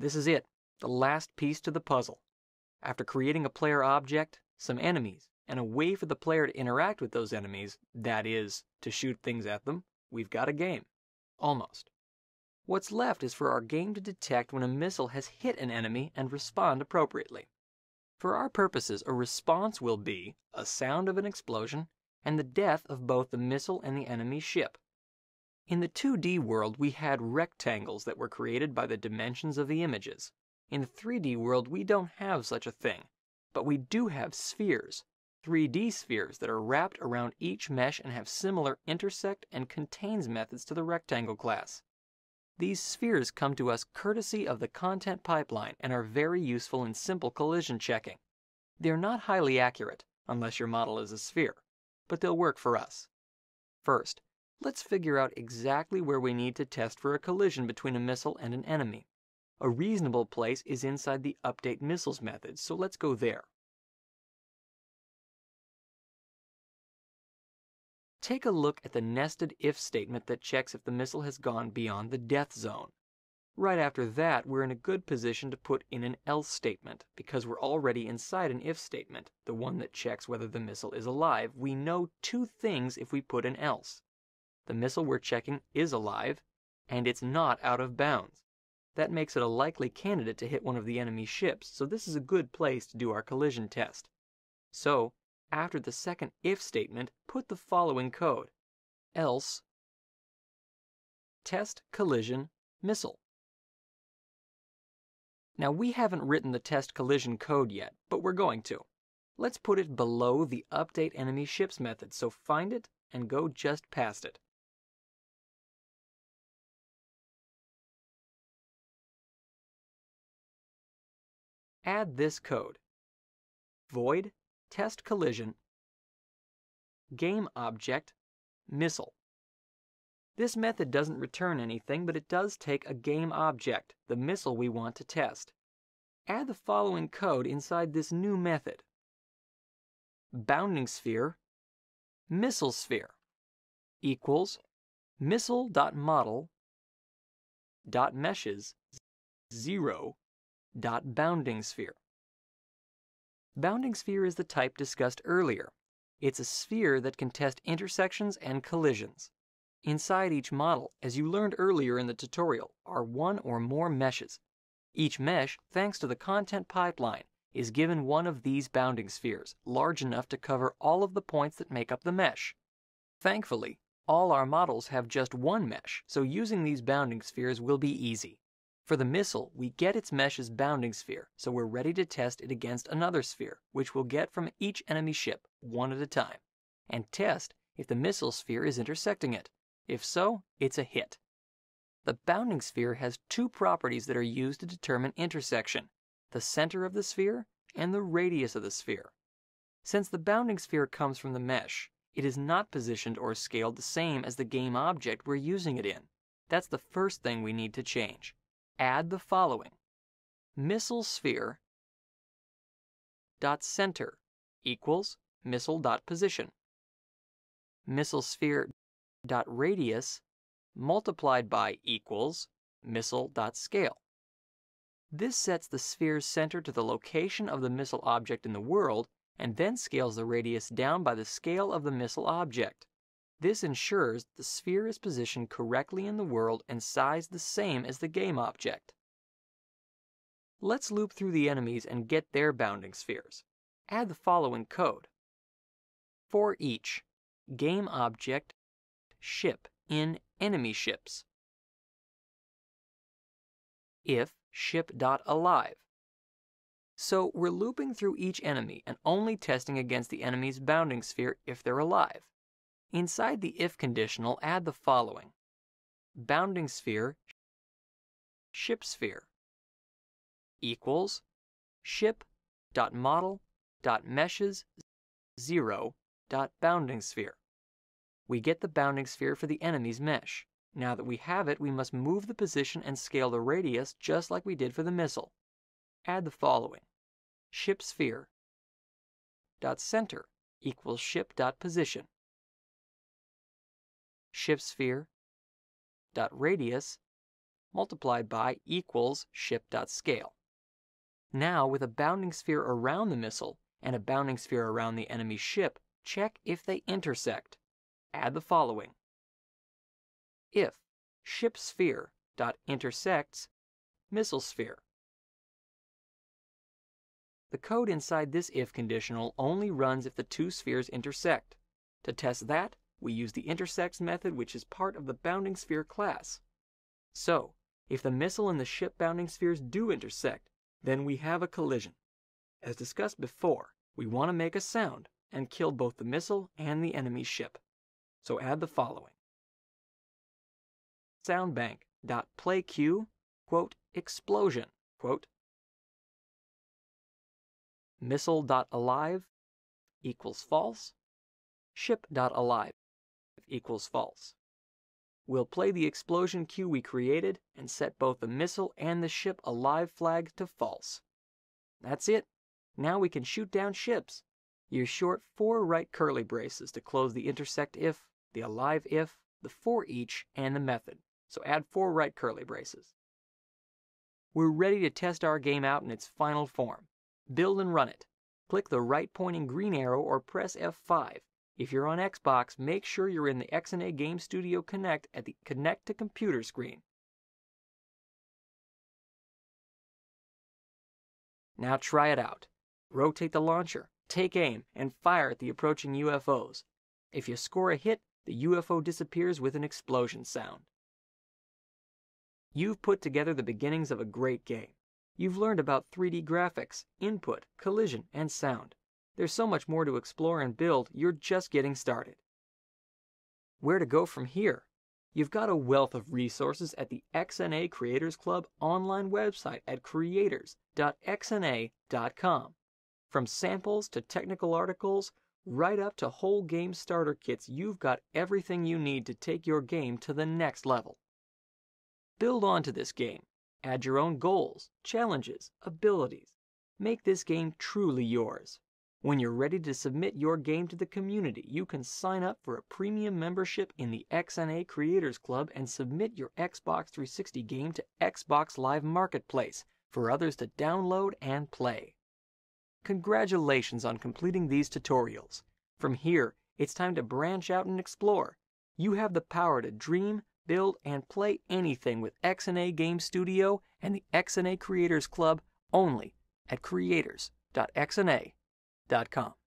This is it, the last piece to the puzzle. After creating a player object, some enemies, and a way for the player to interact with those enemies, that is, to shoot things at them, we've got a game. Almost. What's left is for our game to detect when a missile has hit an enemy and respond appropriately. For our purposes, a response will be a sound of an explosion and the death of both the missile and the enemy ship. In the 2D world, we had rectangles that were created by the dimensions of the images. In the 3D world, we don't have such a thing, but we do have spheres, 3D spheres that are wrapped around each mesh and have similar intersect and contains methods to the rectangle class. These spheres come to us courtesy of the content pipeline and are very useful in simple collision checking. They're not highly accurate, unless your model is a sphere, but they'll work for us. First, let's figure out exactly where we need to test for a collision between a missile and an enemy. A reasonable place is inside the update missiles method, so let's go there. Take a look at the nested if statement that checks if the missile has gone beyond the death zone. Right after that, we're in a good position to put in an else statement because we're already inside an if statement, the one that checks whether the missile is alive. We know two things if we put an else. The missile we're checking is alive, and it's not out of bounds. That makes it a likely candidate to hit one of the enemy ships, so this is a good place to do our collision test. So, after the second if statement, put the following code. Else test collision missile. Now we haven't written the test collision code yet, but we're going to. Let's put it below the update enemy ships method, so find it and go just past it. Add this code. Void test collision, game object, missile. This method doesn't return anything, but it does take a game object, the missile we want to test. Add the following code inside this new method. Bounding sphere, missile sphere, equals missile.model dot meshes 0 dot bounding sphere. Bounding sphere is the type discussed earlier. It's a sphere that can test intersections and collisions. Inside each model, as you learned earlier in the tutorial, are one or more meshes. Each mesh, thanks to the content pipeline, is given one of these bounding spheres, large enough to cover all of the points that make up the mesh. Thankfully, all our models have just one mesh, so using these bounding spheres will be easy. For the missile, we get its mesh's bounding sphere, so we're ready to test it against another sphere, which we'll get from each enemy ship, one at a time, and test if the missile sphere is intersecting it. If so, it's a hit. The bounding sphere has two properties that are used to determine intersection, the center of the sphere and the radius of the sphere. Since the bounding sphere comes from the mesh, it is not positioned or scaled the same as the game object we're using it in. That's the first thing we need to change add the following. Missile sphere dot center equals missile dot position. Missile sphere dot radius multiplied by equals missile dot scale. This sets the sphere's center to the location of the missile object in the world and then scales the radius down by the scale of the missile object. This ensures the sphere is positioned correctly in the world and sized the same as the game object. Let's loop through the enemies and get their bounding spheres. Add the following code. For each, game object ship in enemy ships. If ship.alive. So we're looping through each enemy and only testing against the enemy's bounding sphere if they're alive. Inside the if conditional, add the following. Bounding sphere, ship sphere, equals ship dot model dot meshes 0 dot bounding sphere. We get the bounding sphere for the enemy's mesh. Now that we have it, we must move the position and scale the radius just like we did for the missile. Add the following. Ship sphere dot center equals ship dot position ship sphere dot radius multiplied by equals ship dot scale. Now, with a bounding sphere around the missile and a bounding sphere around the enemy ship, check if they intersect. Add the following. If ship sphere dot intersects missile sphere. The code inside this if conditional only runs if the two spheres intersect. To test that, we use the intersects method which is part of the bounding sphere class. So, if the missile and the ship bounding spheres do intersect, then we have a collision. As discussed before, we want to make a sound and kill both the missile and the enemy ship. So add the following. Soundbank.playCue, quote, explosion, quote, missile.alive equals false, ship.alive equals false. We'll play the explosion cue we created and set both the missile and the ship alive flag to false. That's it. Now we can shoot down ships. Use short four right curly braces to close the intersect if, the alive if, the for each, and the method. So add four right curly braces. We're ready to test our game out in its final form. Build and run it. Click the right pointing green arrow or press F5. If you're on Xbox, make sure you're in the XNA Game Studio Connect at the Connect to Computer screen. Now try it out. Rotate the launcher, take aim, and fire at the approaching UFOs. If you score a hit, the UFO disappears with an explosion sound. You've put together the beginnings of a great game. You've learned about 3D graphics, input, collision, and sound. There's so much more to explore and build, you're just getting started. Where to go from here? You've got a wealth of resources at the XNA Creators Club online website at creators.xna.com. From samples to technical articles, right up to whole game starter kits, you've got everything you need to take your game to the next level. Build onto this game. Add your own goals, challenges, abilities. Make this game truly yours. When you're ready to submit your game to the community, you can sign up for a premium membership in the XNA Creators Club and submit your Xbox 360 game to Xbox Live Marketplace for others to download and play. Congratulations on completing these tutorials. From here, it's time to branch out and explore. You have the power to dream, build, and play anything with XNA Game Studio and the XNA Creators Club only at creators.xna.com dot com.